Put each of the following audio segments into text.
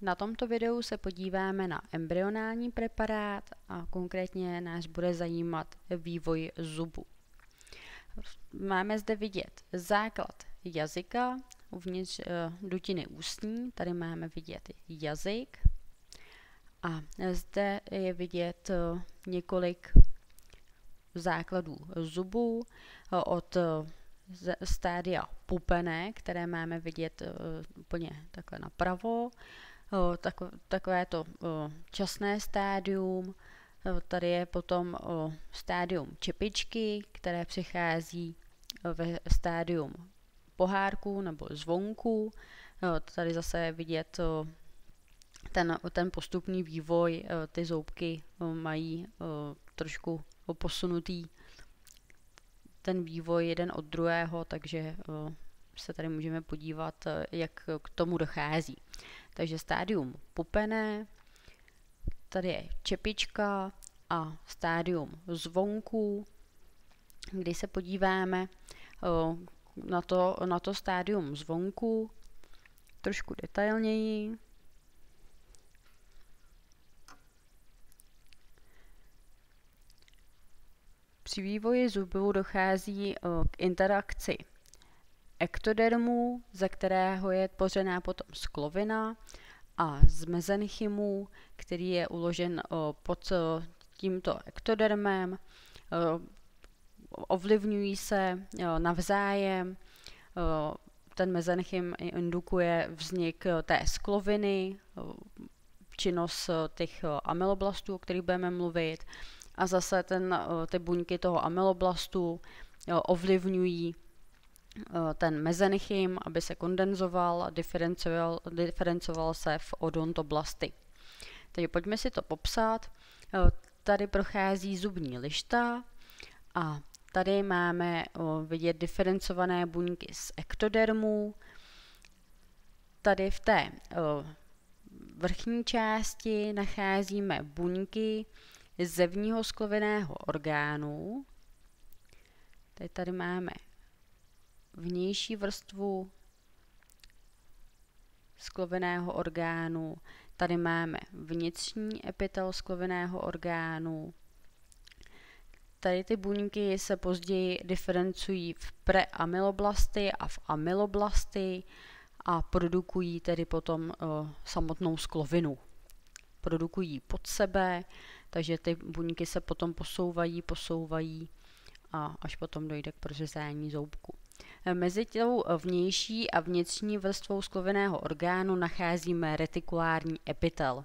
Na tomto videu se podíváme na embryonální preparát a konkrétně nás bude zajímat vývoj zubu. Máme zde vidět základ jazyka uvnitř eh, dutiny ústní, tady máme vidět jazyk a zde je vidět eh, několik základů zubů eh, od stádia pupené, které máme vidět úplně takhle napravo, tak, takové to časné stádium, tady je potom stádium čepičky, které přichází ve stádium pohárku nebo zvonku. Tady zase vidět ten, ten postupný vývoj, ty zoubky mají trošku posunutý ten vývoj jeden od druhého, takže se tady můžeme podívat, jak k tomu dochází. Takže stádium pupené, tady je čepička a stádium zvonku, kdy se podíváme na to, na to stádium zvonku trošku detailněji. Při vývoji zubů dochází k interakci ektodermu, ze kterého je tvořená potom sklovina a z mezenchymu, který je uložen pod tímto ektodermem. Ovlivňují se navzájem. Ten mezenchym indukuje vznik té skloviny, činnost těch amyloblastů, o kterých budeme mluvit, a zase ten, ty buňky toho amyloblastu ovlivňují Eh, ten mezenchym, aby se kondenzoval a diferencoval, diferencoval se v odontoblasty. Takže pojďme si to popsat. Eh, tady prochází zubní lišta a tady máme eh, vidět diferencované buňky z ektodermu. Tady v té vrchní části nacházíme buňky zevního skloveného orgánu. Tady, tady máme vnější vrstvu skloveného orgánu. Tady máme vnitřní epitel skloveného orgánu. Tady ty buňky se později diferencují v preamyloblasty a v amyloblasty a produkují tedy potom uh, samotnou sklovinu. Produkují pod sebe, takže ty buňky se potom posouvají, posouvají a až potom dojde k prořezání zoubku. Mezi tou vnější a vnitřní vrstvou skloveného orgánu nacházíme retikulární epitel.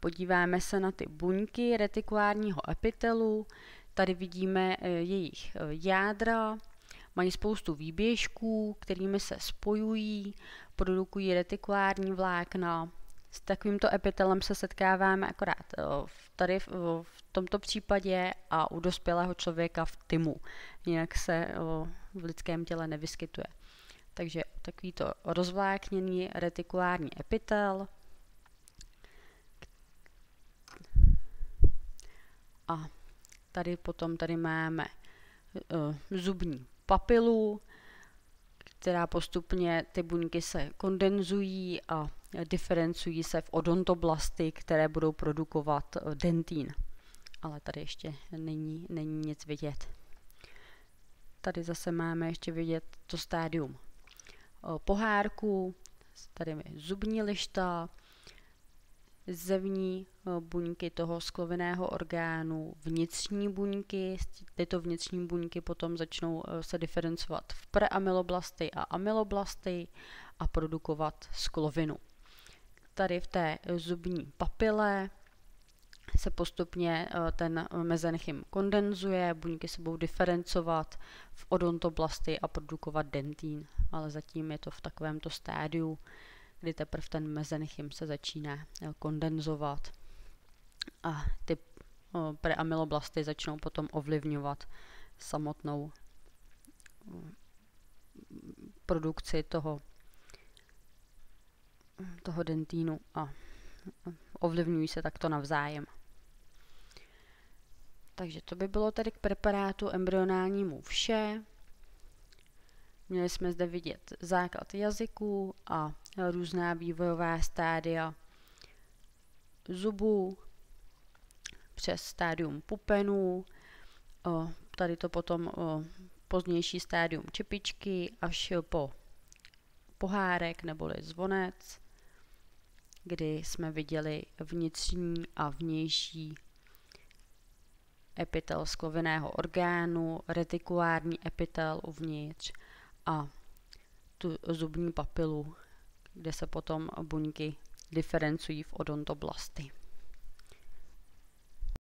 Podíváme se na ty buňky retikulárního epitelu. Tady vidíme eh, jejich eh, jádra, mají spoustu výběžků, kterými se spojují, produkují retikulární vlákna. S takovýmto epitelem se setkáváme akorát eh, tady v tomto případě a u dospělého člověka v tymu. Jinak se v lidském těle nevyskytuje. Takže takovýto rozvlákněný retikulární epitel. A tady potom tady máme uh, zubní papilu, která postupně ty buňky se kondenzují a diferencují se v odontoblasty, které budou produkovat uh, dentín. Ale tady ještě není, není nic vidět. Tady zase máme ještě vidět to stádium pohárku, tady je zubní lišta, zevní buňky toho skloveného orgánu, vnitřní buňky, tyto vnitřní buňky potom začnou se diferencovat v preamyloblasty a amyloblasty a produkovat sklovinu. Tady v té zubní papile se postupně eh, ten mezenchym kondenzuje, buňky se budou diferencovat v odontoblasty a produkovat dentín, ale zatím je to v takovémto stádiu, kdy teprve ten mezenchym se začíná eh, kondenzovat a ty eh, preamyloblasty začnou potom ovlivňovat samotnou produkci toho, toho dentínu a ovlivňují se takto navzájem. Takže to by bylo tedy k preparátu embryonálnímu vše. Měli jsme zde vidět základ jazyků a různá vývojová stádia zubů přes stádium pupenů, tady to potom pozdější stádium čepičky až po pohárek neboli zvonec, kdy jsme viděli vnitřní a vnější epitel skloveného orgánu, retikulární epitel uvnitř a tu zubní papilu, kde se potom buňky diferencují v odontoblasty.